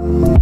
Bye.